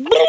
Brrr.